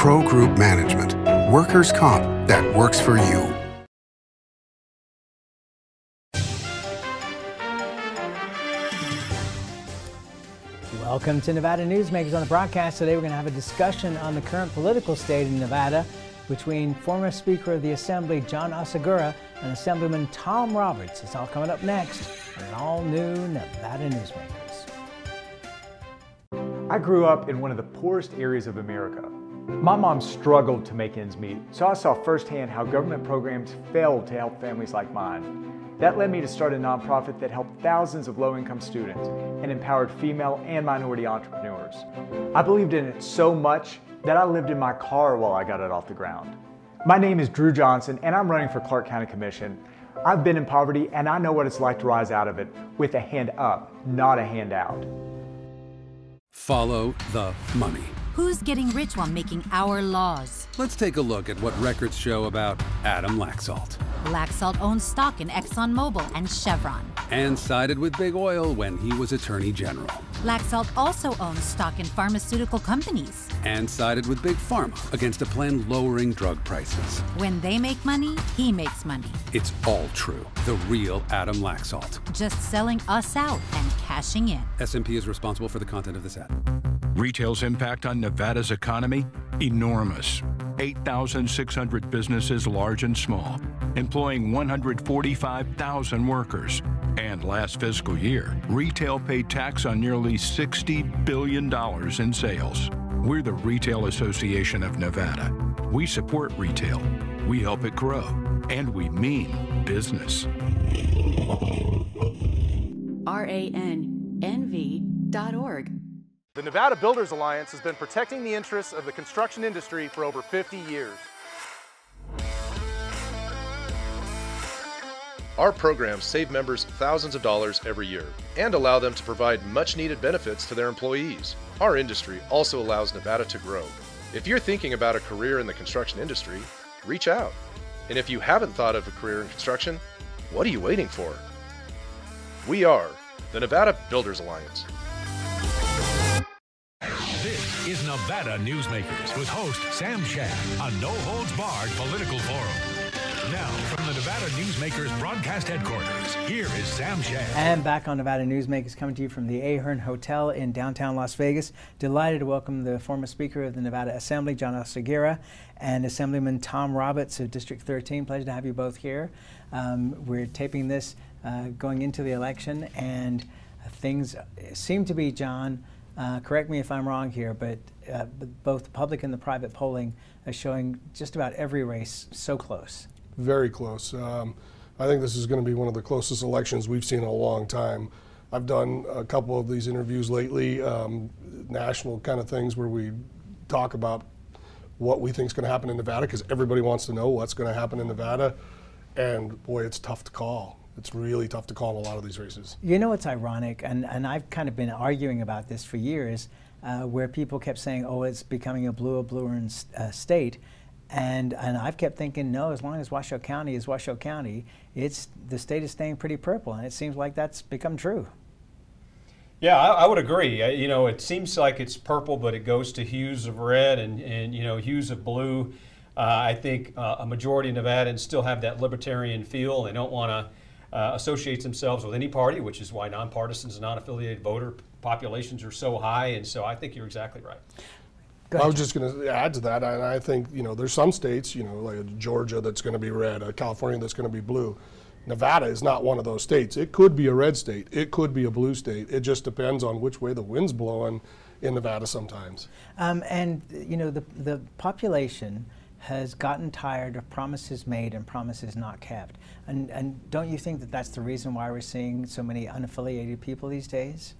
Pro Group Management. Workers' comp that works for you. Welcome to Nevada Newsmakers on the broadcast. Today we're going to have a discussion on the current political state in Nevada between former Speaker of the Assembly John Oceguera and Assemblyman Tom Roberts. It's all coming up next on an all new Nevada Newsmakers. I grew up in one of the poorest areas of America. My mom struggled to make ends meet, so I saw firsthand how government programs failed to help families like mine. That led me to start a nonprofit that helped thousands of low income students and empowered female and minority entrepreneurs. I believed in it so much that I lived in my car while I got it off the ground. My name is Drew Johnson and I'm running for Clark County Commission. I've been in poverty and I know what it's like to rise out of it with a hand up, not a hand out. Follow the money. Who's getting rich while making our laws? Let's take a look at what records show about Adam Laxalt. Laxalt owns stock in ExxonMobil and Chevron. And sided with Big Oil when he was Attorney General. Laxalt also owns stock in pharmaceutical companies. And sided with Big Pharma against a plan lowering drug prices. When they make money, he makes money. It's all true. The real Adam Laxalt. Just selling us out and cashing in. SMP is responsible for the content of this ad. Retail's impact on Nevada's economy? Enormous. 8,600 businesses, large and small, employing 145,000 workers. And last fiscal year, retail paid tax on nearly $60 billion in sales. We're the Retail Association of Nevada. We support retail, we help it grow, and we mean business. RANNV.org. The Nevada Builders Alliance has been protecting the interests of the construction industry for over 50 years. Our programs save members thousands of dollars every year and allow them to provide much needed benefits to their employees. Our industry also allows Nevada to grow. If you're thinking about a career in the construction industry, reach out. And if you haven't thought of a career in construction, what are you waiting for? We are the Nevada Builders Alliance. Nevada Newsmakers with host Sam Shad, a no holds barred political forum. Now, from the Nevada Newsmakers broadcast headquarters, here is Sam Shad. And back on Nevada Newsmakers, coming to you from the Ahern Hotel in downtown Las Vegas. Delighted to welcome the former Speaker of the Nevada Assembly, John Oceguera, and Assemblyman Tom Roberts of District 13. Pleasure to have you both here. Um, we're taping this uh, going into the election, and things seem to be, John, uh, correct me if I'm wrong here, but uh, both the public and the private polling are showing just about every race so close. Very close. Um, I think this is going to be one of the closest elections we've seen in a long time. I've done a couple of these interviews lately, um, national kind of things where we talk about what we think is going to happen in Nevada because everybody wants to know what's going to happen in Nevada. And boy, it's tough to call it's really tough to call a lot of these races. You know what's ironic, and, and I've kind of been arguing about this for years, uh, where people kept saying, oh, it's becoming a bluer, bluer uh, state. And, and I've kept thinking, no, as long as Washoe County is Washoe County, it's, the state is staying pretty purple, and it seems like that's become true. Yeah, I, I, would agree. you know, it seems like it's purple, but it goes to hues of red and, and you know, hues of blue. Uh, I think uh, a majority of Nevadans still have that libertarian feel. They don't want to uh, associates themselves with any party, which is why nonpartisans and non-affiliated voter populations are so high. And so I think you're exactly right. I was just going to add to that, and I think you know there's some states, you know, like Georgia that's going to be red, uh, California that's going to be blue. Nevada is not one of those states. It could be a red state. It could be a blue state. It just depends on which way the wind's blowing in Nevada sometimes. Um, and you know the the population has gotten tired of promises made and promises not kept. And, and don't you think that that's the reason why we're seeing so many unaffiliated people these days?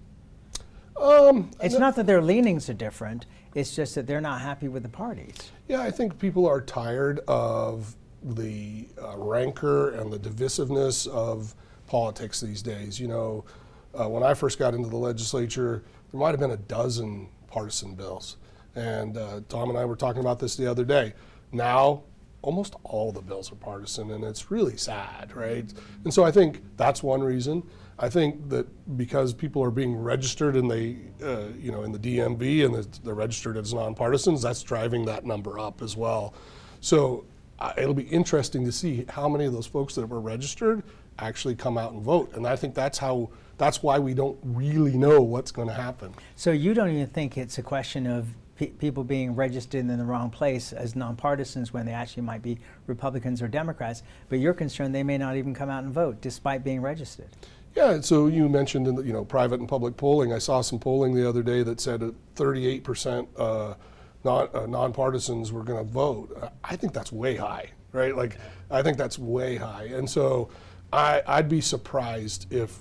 Um, it's not that their leanings are different, it's just that they're not happy with the parties. Yeah, I think people are tired of the uh, rancor and the divisiveness of politics these days. You know, uh, when I first got into the legislature, there might have been a dozen partisan bills. And uh, Tom and I were talking about this the other day. Now, almost all the bills are partisan, and it's really sad, right? And so I think that's one reason. I think that because people are being registered and they, uh, you know, in the DMV and they're registered as nonpartisans, that's driving that number up as well. So uh, it'll be interesting to see how many of those folks that were registered actually come out and vote. And I think that's how that's why we don't really know what's going to happen. So you don't even think it's a question of pe people being registered in the wrong place as nonpartisans when they actually might be Republicans or Democrats, but you're concerned they may not even come out and vote despite being registered. Yeah, so you mentioned in the, you know private and public polling. I saw some polling the other day that said 38 percent uh, non uh, nonpartisans were going to vote. I think that's way high, right? Like I think that's way high, and so I, I'd be surprised if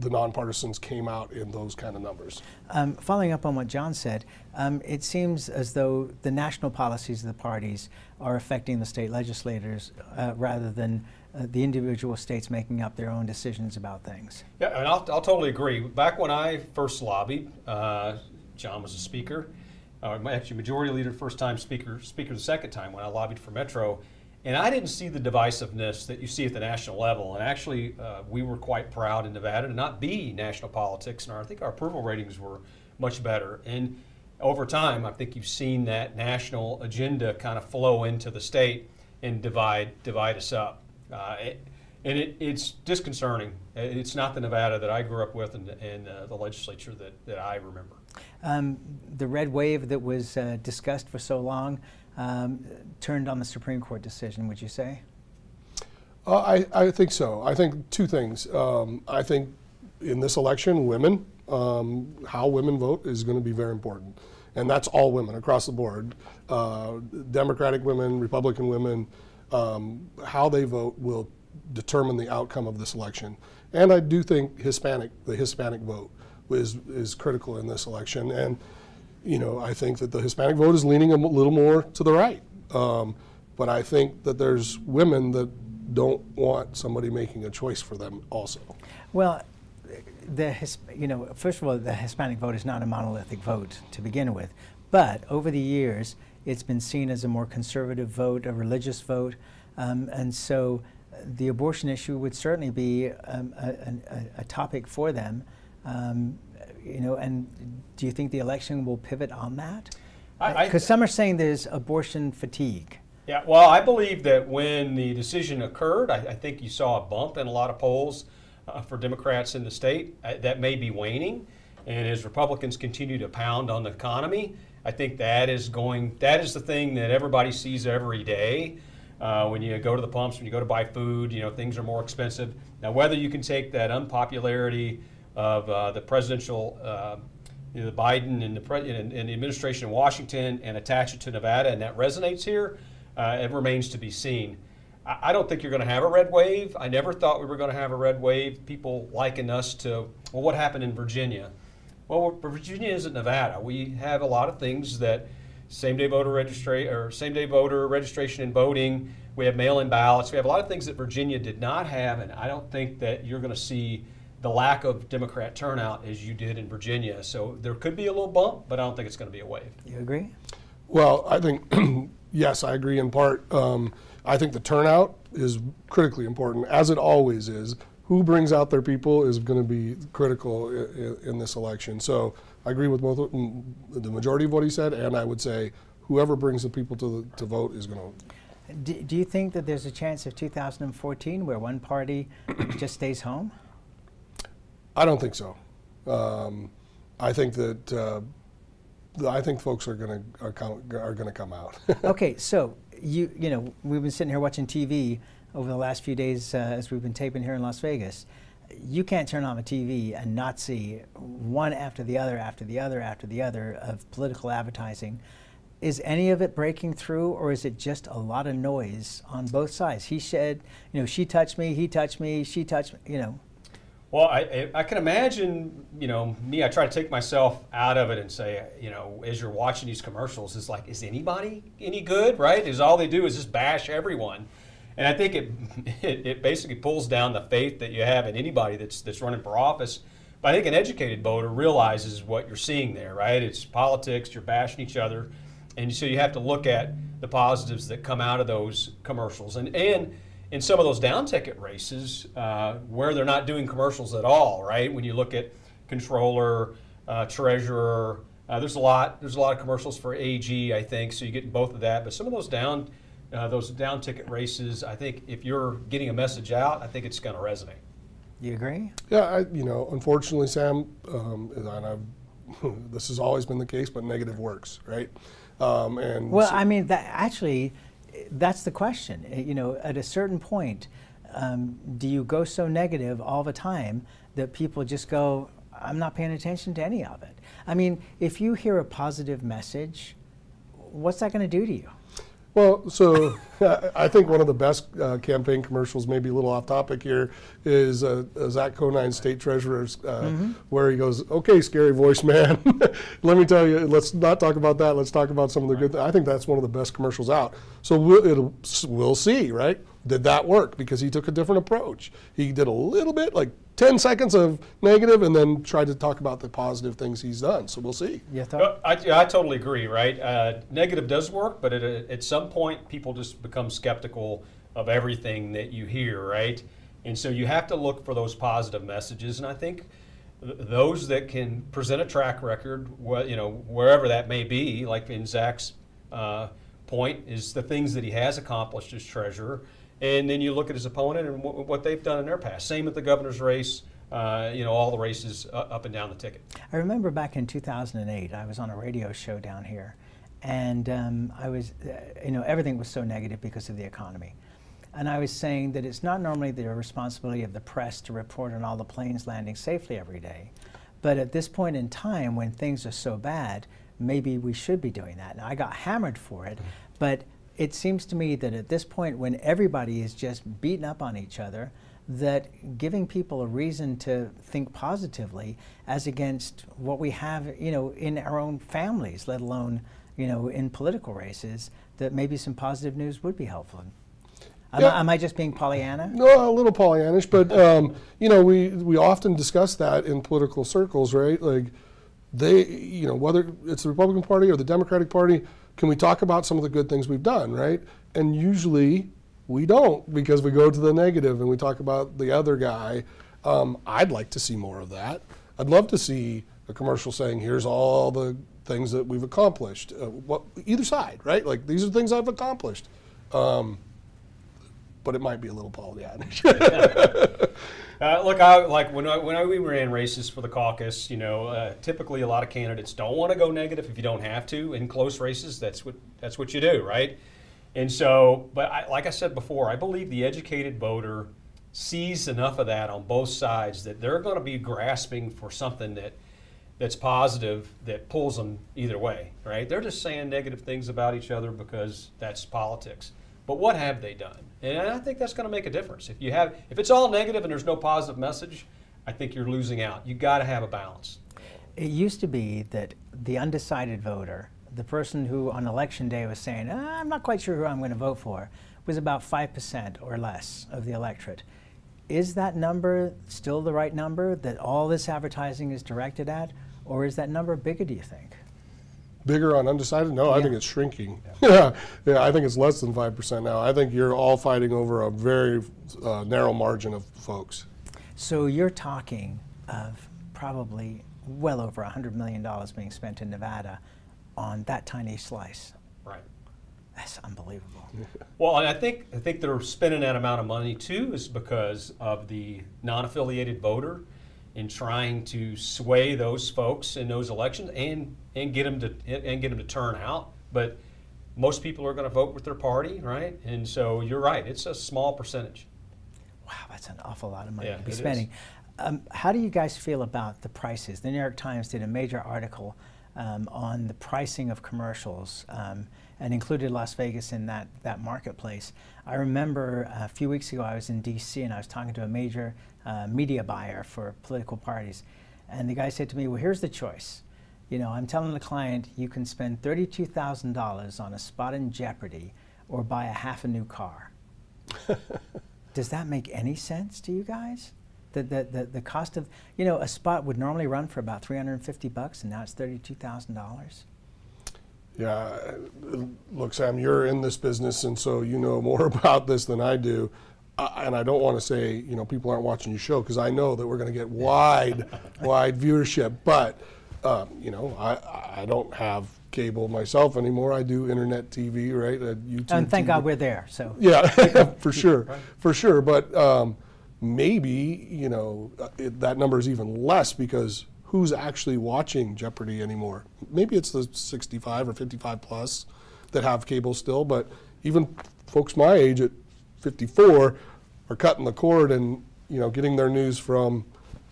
the nonpartisans came out in those kind of numbers. Um, following up on what John said, um, it seems as though the national policies of the parties are affecting the state legislators uh, rather than uh, the individual states making up their own decisions about things. Yeah, and I'll, I'll totally agree. Back when I first lobbied, uh, John was a speaker, uh, actually majority leader, first time speaker, speaker the second time when I lobbied for Metro. And I didn't see the divisiveness that you see at the national level. And actually, uh, we were quite proud in Nevada to not be national politics. And our, I think our approval ratings were much better. And over time, I think you've seen that national agenda kind of flow into the state and divide divide us up. Uh, it, and it, it's disconcerting. It's not the Nevada that I grew up with and, and uh, the legislature that, that I remember. Um, the red wave that was uh, discussed for so long um, turned on the Supreme Court decision, would you say? Uh, I, I think so. I think two things. Um, I think in this election, women, um, how women vote is going to be very important. And that's all women across the board uh, Democratic women, Republican women. Um, how they vote will determine the outcome of this election. And I do think Hispanic, the Hispanic vote, is, is critical in this election. And you know, I think that the Hispanic vote is leaning a little more to the right. Um, but I think that there's women that don't want somebody making a choice for them also. Well, the you know, first of all, the Hispanic vote is not a monolithic vote to begin with, but over the years, it's been seen as a more conservative vote, a religious vote, um, and so the abortion issue would certainly be um, a, a, a, topic for them. Um, you know, and do you think the election will pivot on that? Because some are saying there's abortion fatigue. Yeah, well, I believe that when the decision occurred, I, I think you saw a bump in a lot of polls uh, for Democrats in the state. Uh, that may be waning, and as Republicans continue to pound on the economy, I think that is going. That is the thing that everybody sees every day. Uh, when you go to the pumps, when you go to buy food, you know things are more expensive. Now, whether you can take that unpopularity of uh, the presidential, uh, you know, the Biden and the, pre- and, and, the administration in Washington and attach it to Nevada, and that resonates here, uh, it remains to be seen. I, I don't think you're going to have a red wave. I never thought we were going to have a red wave. People liken us to, well, what happened in Virginia? Well, Virginia isn't Nevada. We have a lot of things that same-day voter registration or same-day voter registration and voting. We have mail-in ballots. We have a lot of things that Virginia did not have, and I don't think that you're going to see the lack of Democrat turnout as you did in Virginia. So there could be a little bump, but I don't think it's going to be a wave. You agree? Well, I think, yes, I agree in part. Um, I think the turnout is critically important, as it always is. Who brings out their people is going to be critical in, in this election. So I agree with both the majority of what he said, and I would say whoever brings the people to, the, to vote is going to. Do, do you think that there's a chance of 2014 where one party just stays home? I don't think so. Um, I think that uh, I think folks are going to are, are going to come out. okay, so you you know we've been sitting here watching TV over the last few days uh, as we've been taping here in Las Vegas. You can't turn on the TV and not see one after the other, after the other, after the other of political advertising. Is any of it breaking through, or is it just a lot of noise on both sides? He said, you know, she touched me, he touched me, she touched me, you know. Well, I, I can imagine, you know, me, I try to take myself out of it and say, you know, as you're watching these commercials, it's like, is anybody any good, right? Is all they do is just bash everyone. And I think it, it, it basically pulls down the faith that you have in anybody that's, that's running for office. But I think an educated voter realizes what you're seeing there, right? It's politics, you're bashing each other. And so you have to look at the positives that come out of those commercials. And, and in some of those down ticket races uh, where they're not doing commercials at all, right? When you look at controller, uh, treasurer, uh, there's a lot. There's a lot of commercials for AG, I think. So you get both of that. But some of those down, uh, those down ticket races, I think if you're getting a message out, I think it's going to resonate. You agree? Yeah, I, you know, unfortunately, Sam, um, and I've, this has always been the case, but negative works, right? Um, and well, so I mean, that actually, that's the question. Uh, You know, at a certain point, um, do you go so negative all the time that people just go, I'm not paying attention to any of it? I mean, if you hear a positive message, what's that going to do to you? Well, so I think one of the best uh, campaign commercials, maybe a little off topic here, is uh, Zach Conine, state treasurer's, uh, Mm-hmm. where he goes, "Okay, scary voice man, let me tell you. Let's not talk about that. Let's talk about some of the good." Th- I think that's one of the best commercials out. So we'll, it'll, we'll see, right? Did that work? Because he took a different approach. He did a little bit, like 10 seconds of negative, and then try to talk about the positive things he's done. So we'll see. You thought? No, I, yeah, I totally agree, right? Uh, negative does work, but at, a, at some point, people just become skeptical of everything that you hear, right? And so you have to look for those positive messages. And I think th- those that can present a track record, wh- you know, wherever that may be, like in Zach's uh, point, is the things that he has accomplished as treasurer. And then you look at his opponent and wh- what they've done in their past. Same with the governor's race, uh, you know, all the races uh, up and down the ticket. I remember back in 2008, I was on a radio show down here, and um, I was, uh, you know, everything was so negative because of the economy. And I was saying that it's not normally the responsibility of the press to report on all the planes landing safely every day. But at this point in time, when things are so bad, maybe we should be doing that. Now, I got hammered for it, but it seems to me that at this point, when everybody is just beating up on each other, that giving people a reason to think positively as against what we have, you know, in our own families, let alone, you know, in political races, that maybe some positive news would be helpful. Am, Yeah. I, am I just being Pollyanna? No, a little Pollyannish, but um, you know, we we often discuss that in political circles, right? Like they, you know, whether it's the Republican Party or the Democratic Party, can we talk about some of the good things we've done, right? And usually we don't because we go to the negative and we talk about the other guy. Um, I'd like to see more of that. I'd love to see a commercial saying, "Here's all the things that we've accomplished." Uh, what either side, right? Like these are things I've accomplished. Um, but it might be a little Pollyannish. Uh, look, I, like when I, when I, we ran races for the caucus, you know, uh, typically a lot of candidates don't want to go negative if you don't have to. In close races, that's what that's what you do, right? And so, but I, like I said before, I believe the educated voter sees enough of that on both sides that they're going to be grasping for something that that's positive that pulls them either way, right? They're just saying negative things about each other because that's politics. But what have they done? And I think that's going to make a difference. If you have, if it's all negative and there's no positive message, I think you're losing out. You got to have a balance. It used to be that the undecided voter, the person who on election day was saying, "Ah, I'm not quite sure who I'm going to vote for, was about 5% or less of the electorate. Is that number still the right number that all this advertising is directed at? Or is that number bigger, do you think? Bigger on undecided? No, I think it's shrinking. Yeah. yeah, I think it's less than 5% now. I think you're all fighting over a very uh, narrow margin of folks. So you're talking of probably well over $100 million being spent in Nevada on that tiny slice. Right. That's unbelievable. Well, and I think I think they're spending that amount of money too is because of the non-affiliated voter in trying to sway those folks in those elections and and get them to and get them to turn out. But most people are going to vote with their party, right? And so you're right; it's a small percentage. Wow, that's an awful lot of money Yeah, to be spending. Um, how do you guys feel about the prices? The New York Times did a major article um, on the pricing of commercials um, and included Las Vegas in that, that marketplace. I remember a few weeks ago I was in DC and I was talking to a major uh, media buyer for political parties. And the guy said to me, Well, here's the choice. You know, I'm telling the client you can spend $32,000 on a spot in Jeopardy or buy a half a new car. Does that make any sense to you guys? The, the, the, the cost of, you know, a spot would normally run for about 350 bucks and now it's $32,000. Yeah, look, Sam, you're in this business, and so you know more about this than I do. Uh, and I don't want to say, you know, people aren't watching your show because I know that we're going to get wide, wide viewership. But, um, you know, I, I don't have cable myself anymore. I do internet TV, right? Uh, YouTube. And thank TV. God we're there. So yeah, for sure, for sure. But um, maybe you know uh, it, that number is even less because who's actually watching Jeopardy anymore? Maybe it's the 65 or 55 plus that have cable still, but even folks my age at 54 are cutting the cord and you know getting their news from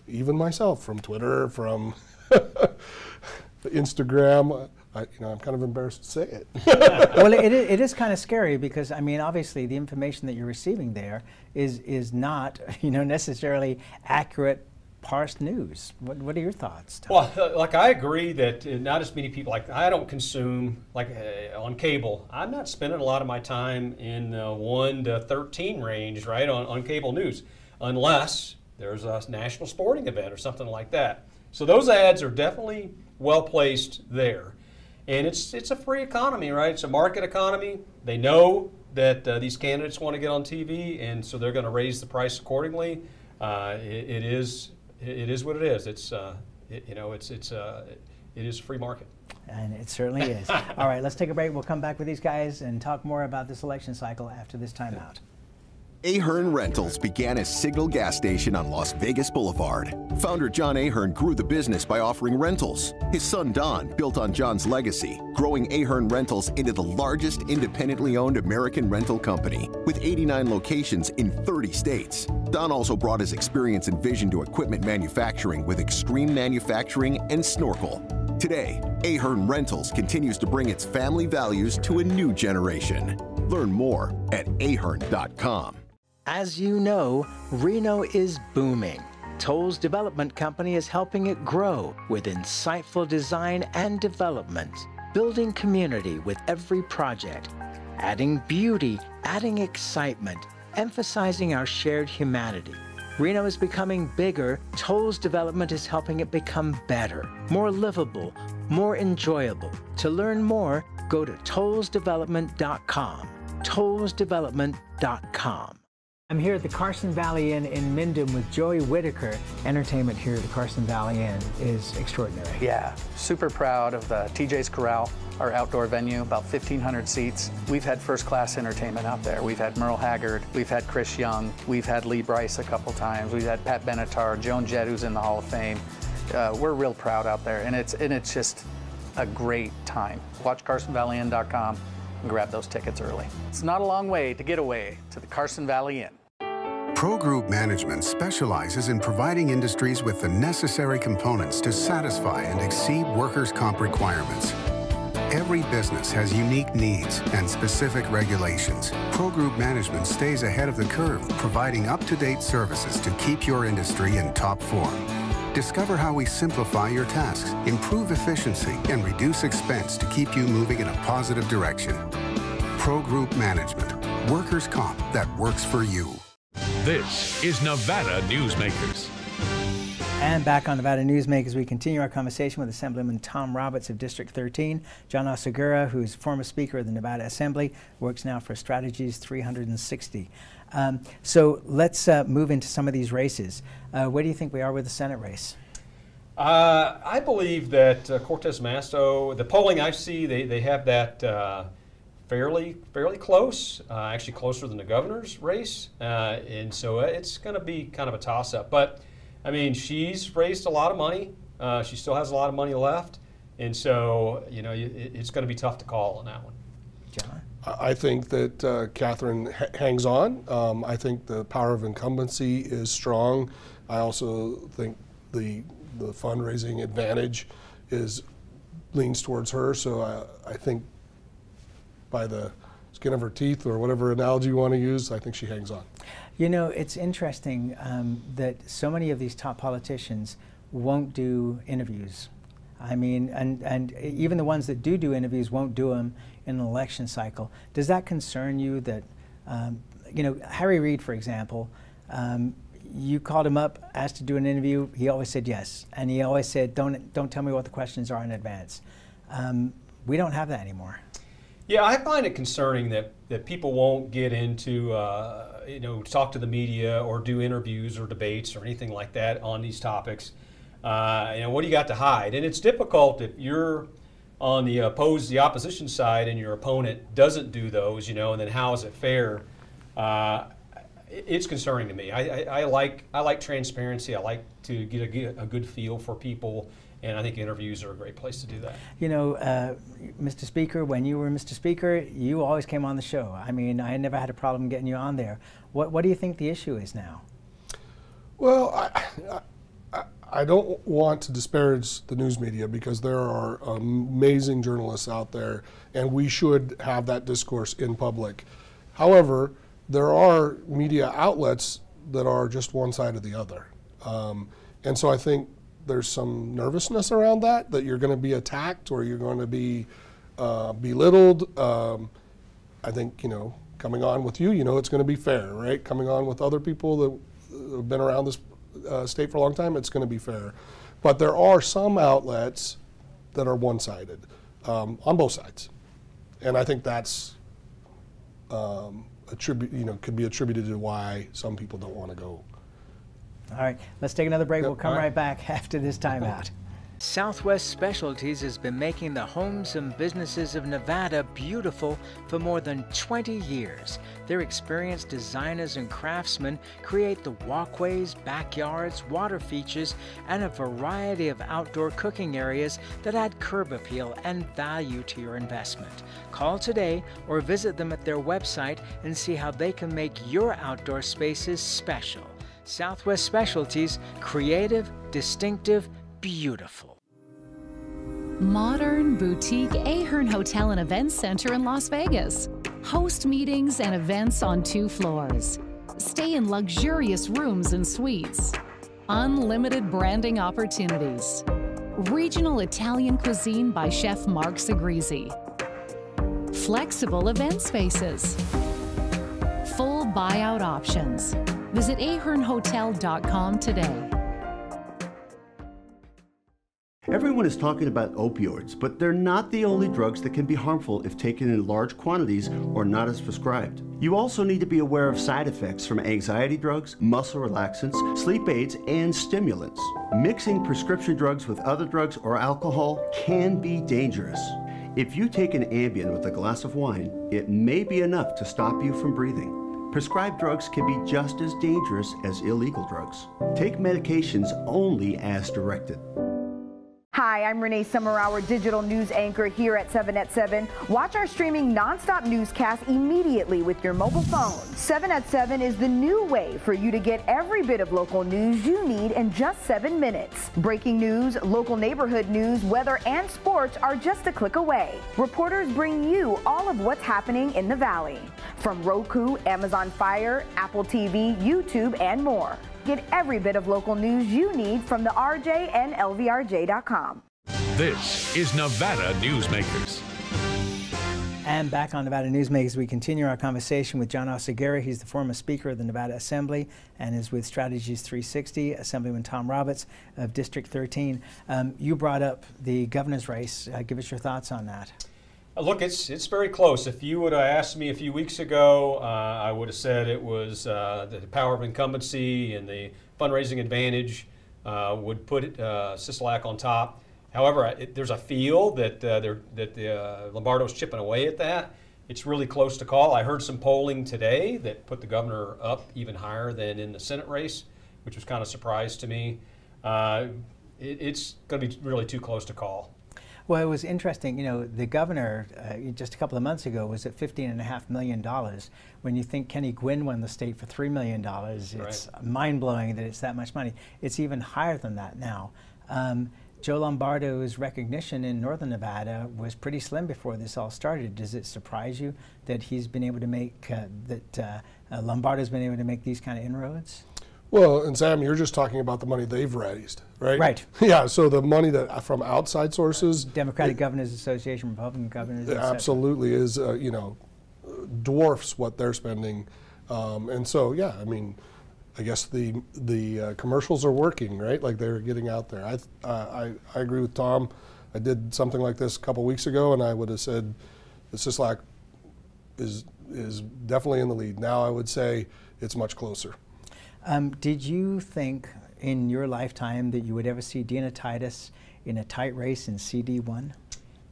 even myself from Twitter, from Instagram. I, you know, I'm kind of embarrassed to say it. well, it, it is kind of scary because I mean, obviously, the information that you're receiving there is is not, you know, necessarily accurate parsed news. What, what are your thoughts? Tom? Well, uh, like I agree that uh, not as many people like I don't consume like uh, on cable. I'm not spending a lot of my time in the one to thirteen range, right, on, on cable news, unless there's a national sporting event or something like that. So those ads are definitely well placed there, and it's it's a free economy, right? It's a market economy. They know that uh, these candidates want to get on TV, and so they're going to raise the price accordingly. Uh, it, it is it is what it is. It's uh, it, you know it's it's uh, it is a free market. And it certainly is. All right, let's take a break. We'll come back with these guys and talk more about this election cycle after this timeout. Ahern Rentals began as Signal Gas Station on Las Vegas Boulevard. Founder John Ahern grew the business by offering rentals. His son Don built on John's legacy, growing Ahern Rentals into the largest independently owned American rental company with 89 locations in 30 states. Don also brought his experience and vision to equipment manufacturing with Xtreme Manufacturing and Snorkel. Today, Ahern Rentals continues to bring its family values to a new generation. Learn more at ahern.com. As you know, Reno is booming. Toll's Development Company is helping it grow with insightful design and development, building community with every project, adding beauty, adding excitement, emphasizing our shared humanity. Reno is becoming bigger. Toll's development is helping it become better, more livable, more enjoyable. To learn more, go to tollsdevelopment.com. tollsdevelopment.com. I'm here at the Carson Valley Inn in Minden with Joey Whitaker. Entertainment here at the Carson Valley Inn is extraordinary. Yeah, super proud of the TJ's Corral, our outdoor venue, about 1,500 seats. We've had first class entertainment out there. We've had Merle Haggard, we've had Chris Young, we've had Lee Brice a couple times, we've had Pat Benatar, Joan Jett, who's in the Hall of Fame. Uh, we're real proud out there, and it's, and it's just a great time. Watch CarsonValleyInn.com and grab those tickets early. It's not a long way to get away to the Carson Valley Inn. Pro Group Management specializes in providing industries with the necessary components to satisfy and exceed workers' comp requirements. Every business has unique needs and specific regulations. Pro Group Management stays ahead of the curve, providing up-to-date services to keep your industry in top form. Discover how we simplify your tasks, improve efficiency, and reduce expense to keep you moving in a positive direction. Pro Group Management, workers' comp that works for you. This is Nevada Newsmakers. And back on Nevada Newsmakers, we continue our conversation with Assemblyman Tom Roberts of District 13. John Oceguera, who's former Speaker of the Nevada Assembly, works now for Strategies 360. Um, so let's uh, move into some of these races. Uh, where do you think we are with the Senate race? Uh, I believe that uh, Cortez Masto, the polling I see, they, they have that uh, fairly fairly close, uh, actually closer than the governor's race, uh, and so uh, it's going to be kind of a toss up. But I mean, she's raised a lot of money. Uh, she still has a lot of money left, and so you know it, it's going to be tough to call on that one. John. I think that uh, Catherine hangs on. Um, I think the power of incumbency is strong. I also think the the fundraising advantage is leans towards her. So I, I think by the skin of her teeth or whatever analogy you want to use, I think she hangs on. You know, it's interesting um, that so many of these top politicians won't do interviews. I mean, and, and even the ones that do do interviews won't do them in an election cycle. Does that concern you that, um, you know, Harry Reid, for example, um, you called him up, asked to do an interview, he always said yes. And he always said, don't, don't tell me what the questions are in advance. Um, we don't have that anymore. Yeah, I find it concerning that, that people won't get into, uh, you know, talk to the media or do interviews or debates or anything like that on these topics. Uh, you know, what do you got to hide? And it's difficult if you're on the oppose the opposition side and your opponent doesn't do those, you know, and then how is it fair? Uh, it's concerning to me. I, I, I, like I like transparency. I like to get a, get a good feel for people and I think interviews are a great place to do that. You know, uh, Mr. Speaker, when you were Mr. Speaker, you always came on the show. I mean, I never had a problem getting you on there. What, what do you think the issue is now? Well, I, I, I don't want to disparage the news media because there are amazing journalists out there, and we should have that discourse in public. However, there are media outlets that are just one side or the other. Um, and so I think there's some nervousness around that, that you're going to be attacked or you're going to be uh, belittled. Um, I think, you know, coming on with you, you know, it's going to be fair, right? Coming on with other people that have been around this uh, state for a long time, it's going to be fair. But there are some outlets that are one sided um, on both sides. And I think that's um, attribute, you know, could be attributed to why some people don't want to go all right, let's take another break. Yep. We'll come right. right back after this timeout. Southwest Specialties has been making the homes and businesses of Nevada beautiful for more than 20 years. Their experienced designers and craftsmen create the walkways, backyards, water features, and a variety of outdoor cooking areas that add curb appeal and value to your investment. Call today or visit them at their website and see how they can make your outdoor spaces special. Southwest Specialties, creative, distinctive, beautiful. Modern boutique Ahern Hotel and Events Center in Las Vegas. Host meetings and events on two floors. Stay in luxurious rooms and suites. Unlimited branding opportunities. Regional Italian cuisine by Chef Mark Segrisi. Flexible event spaces. Full buyout options. Visit ahernhotel.com today. Everyone is talking about opioids, but they're not the only drugs that can be harmful if taken in large quantities or not as prescribed. You also need to be aware of side effects from anxiety drugs, muscle relaxants, sleep aids, and stimulants. Mixing prescription drugs with other drugs or alcohol can be dangerous. If you take an Ambien with a glass of wine, it may be enough to stop you from breathing. Prescribed drugs can be just as dangerous as illegal drugs. Take medications only as directed. Hi, I'm Renee Summerhour, digital news anchor here at 7 at 7. Watch our streaming nonstop newscast immediately with your mobile phone. 7 at 7 is the new way for you to get every bit of local news you need in just seven minutes. Breaking news, local neighborhood news, weather, and sports are just a click away. Reporters bring you all of what's happening in the Valley. From Roku, Amazon Fire, Apple TV, YouTube, and more. Get every bit of local news you need from the RJ and LVRJ.com. This is Nevada Newsmakers. And back on Nevada Newsmakers, we continue our conversation with John Oceguera. He's the former Speaker of the Nevada Assembly and is with Strategies 360, Assemblyman Tom Roberts of District 13. Um, you brought up the governor's race. Uh, give us your thoughts on that. Uh, look, it's it's very close. If you would have asked me a few weeks ago, uh, I would have said it was uh, the power of incumbency and the fundraising advantage uh, would put uh, Sisolak on top. However, it, there's a feel that uh, that the Lombardo's chipping away at that. It's really close to call. I heard some polling today that put the governor up even higher than in the Senate race, which was kind of surprise to me. It, it's going to be really too close to call. Well, it was interesting. You know, the governor uh, just a couple of months ago was at fifteen and a half million dollars. When you think Kenny Guinn won the state for three million dollars, it's right. mind blowing that it's that much money. It's even higher than that now. Um, Joe Lombardo's recognition in Northern Nevada was pretty slim before this all started. Does it surprise you that he's been able to make uh, that uh, uh Lombardo's been able to make these kind of inroads? Well, and Sam, you're just talking about the money they've raised, right? Right. Yeah. So the money that from outside sources, Democratic it, Governors Association, Republican Governors, Association absolutely is uh, you know dwarfs what they're spending, um, and so yeah, I mean, I guess the the uh, commercials are working, right? Like they're getting out there. I uh, I, I agree with Tom. I did something like this a couple weeks ago, and I would have said, the Sisolak is is definitely in the lead. Now I would say it's much closer. Um, did you think in your lifetime that you would ever see Dina Titus in a tight race in CD1?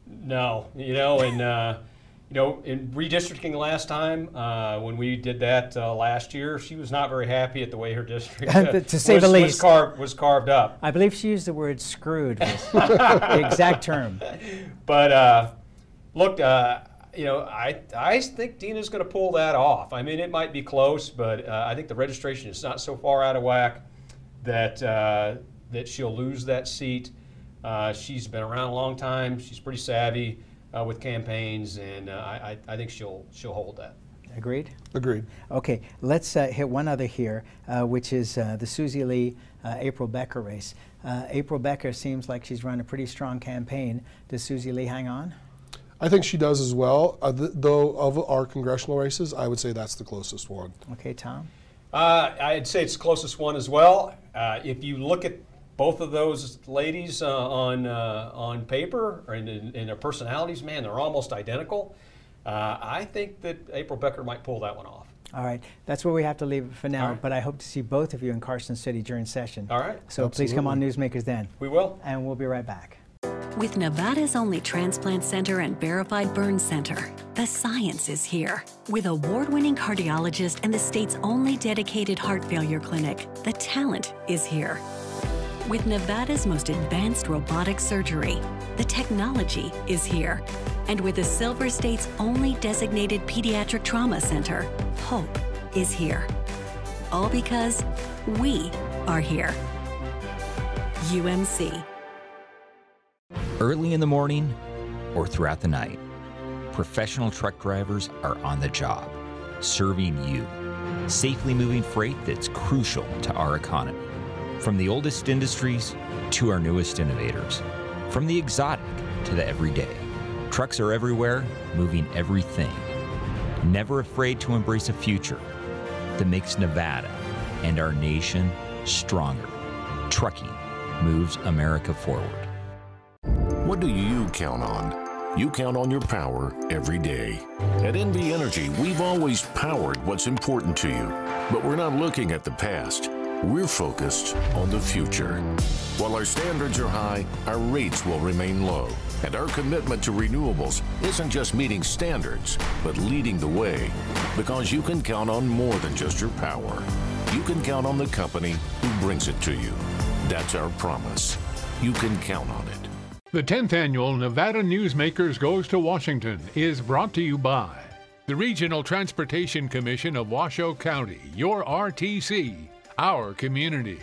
No, you know, and uh, you know, in redistricting last time uh, when we did that uh, last year, she was not very happy at the way her district, uh, to say was, the least, was carved, was carved up. I believe she used the word "screwed," the exact term. But uh, look, uh, you know, I I think Dina's going to pull that off. I mean, it might be close, but uh, I think the registration is not so far out of whack that uh, that she'll lose that seat. Uh, she's been around a long time. She's pretty savvy uh, with campaigns, and uh, I, I think she'll she'll hold that. Agreed. Agreed. Okay, let's uh, hit one other here, uh, which is uh, the Susie Lee uh, April Becker race. April Becker seems like she's run a pretty strong campaign. Does Susie Lee hang on? I think she does as well. Th though of our congressional races, I would say that's the closest one. Okay, Tom. I'd say it's the closest one as well. if you look at both of those ladies uh, on uh, on paper and in, in, their personalities, man, they're almost identical. Uh, I think that April Becker might pull that one off. All right, that's where we have to leave it for now. Right. But I hope to see both of you in Carson City during session. All right. So Absolutely. please come on Newsmakers then. We will. And we'll be right back. With Nevada's only transplant center and verified burn center, the science is here. With award winning cardiologist and the state's only dedicated heart failure clinic, the talent is here. With Nevada's most advanced robotic surgery, the technology is here. And with the Silver State's only designated pediatric trauma center, hope is here. All because we are here. UMC. Early in the morning or throughout the night, professional truck drivers are on the job, serving you, safely moving freight that's crucial to our economy. From the oldest industries to our newest innovators, from the exotic to the everyday. Trucks are everywhere, moving everything. Never afraid to embrace a future that makes Nevada and our nation stronger. Trucking moves America forward. What do you count on? You count on your power every day. At NV Energy, we've always powered what's important to you, but we're not looking at the past. We're focused on the future. While our standards are high, our rates will remain low. And our commitment to renewables isn't just meeting standards, but leading the way. Because you can count on more than just your power. You can count on the company who brings it to you. That's our promise. You can count on it. The 10th annual Nevada Newsmakers Goes to Washington is brought to you by the Regional Transportation Commission of Washoe County, your RTC our community.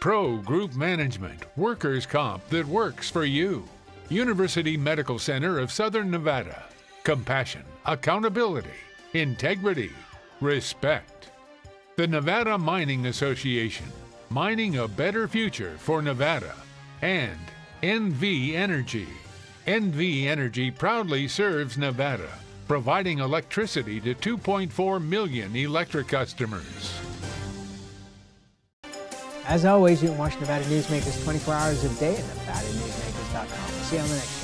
Pro Group Management, workers' comp that works for you. University Medical Center of Southern Nevada. Compassion, accountability, integrity, respect. The Nevada Mining Association, mining a better future for Nevada. And NV Energy. NV Energy proudly serves Nevada, providing electricity to 2.4 million electric customers. As always, you can watch Nevada Newsmakers 24 hours a day at NevadaNewsmakers.com. See you on the next.